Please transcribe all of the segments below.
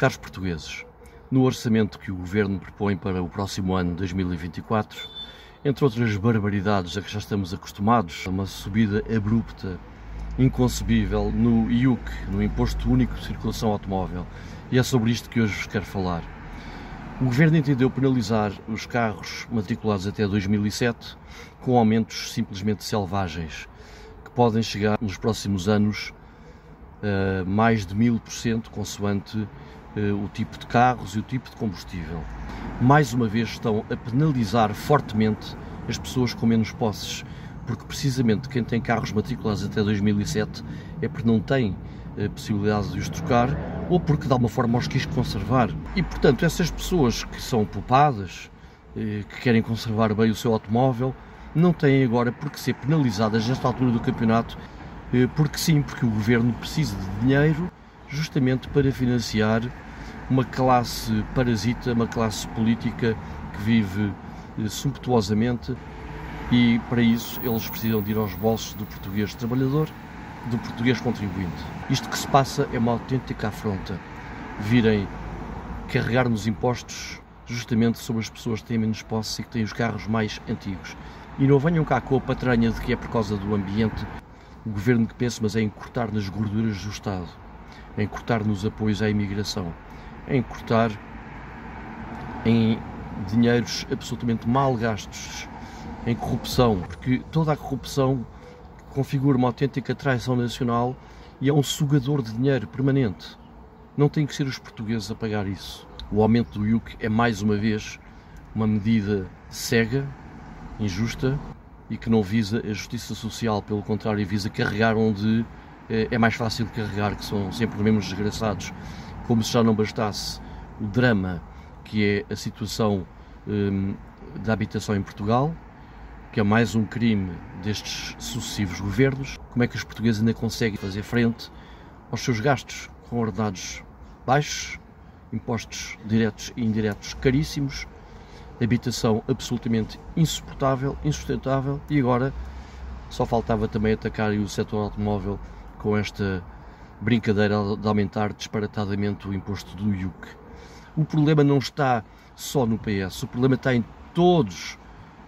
Caros portugueses, no orçamento que o Governo propõe para o próximo ano 2024, entre outras barbaridades a que já estamos acostumados, uma subida abrupta, inconcebível no IUC, no Imposto Único de Circulação Automóvel, e é sobre isto que hoje vos quero falar. O Governo entendeu penalizar os carros matriculados até 2007 com aumentos simplesmente selvagens, que podem chegar nos próximos anos a mais de 1000%, consoante o tipo de carros e o tipo de combustível. Mais uma vez estão a penalizar fortemente as pessoas com menos posses, porque precisamente quem tem carros matriculados até 2007 é porque não tem a eh, possibilidade de os trocar ou porque de alguma forma os quis conservar. E portanto, essas pessoas que são poupadas, eh, que querem conservar bem o seu automóvel, não têm agora por que ser penalizadas nesta altura do campeonato, porque sim, porque o governo precisa de dinheiro justamente para financiar uma classe parasita, uma classe política que vive eh, sumptuosamente e para isso eles precisam de ir aos bolsos do português trabalhador, do português contribuinte. Isto que se passa é uma autêntica afronta. Virem carregar nos impostos justamente sobre as pessoas que têm menos posse e que têm os carros mais antigos. E não venham cá com a patranha de que é por causa do ambiente o governo que pensa, mas é em cortar nas gorduras do Estado em cortar nos apoios à imigração, em cortar em dinheiros absolutamente mal gastos, em corrupção, porque toda a corrupção configura uma autêntica traição nacional e é um sugador de dinheiro permanente. Não tem que ser os portugueses a pagar isso. O aumento do IUC é mais uma vez uma medida cega, injusta e que não visa a justiça social, pelo contrário, visa carregar onde é, é mais fácil carregar, que são sempre os mesmos desgraçados, como se já não bastasse o drama que é a situação hum, da habitação em Portugal, que é mais um crime destes sucessivos governos. Como é que os portugueses ainda conseguem fazer frente aos seus gastos com ordenados baixos, impostos diretos e indiretos caríssimos, habitação absolutamente insuportável, insustentável e agora só faltava também atacar o setor automóvel com esta brincadeira de aumentar disparatadamente o imposto do IUC. O problema não está só no PS, o problema está em todos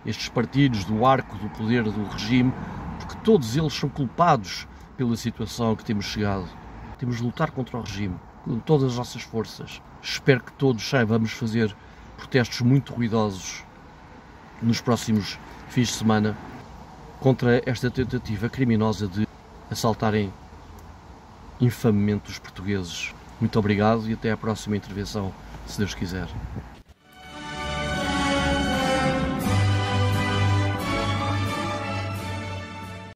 estes partidos do arco do poder do regime, porque todos eles são culpados pela situação que temos chegado. Temos de lutar contra o regime com todas as nossas forças. Espero que todos saibamos fazer protestos muito ruidosos nos próximos fins de semana contra esta tentativa criminosa de assaltarem infamemente os portugueses. Muito obrigado e até à próxima intervenção, se Deus quiser.